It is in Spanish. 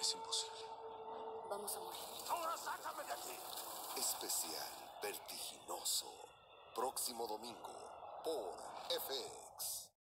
Es imposible. Vamos a morir. ¡Ahora sácame de aquí! Especial vertiginoso. Próximo domingo por FX.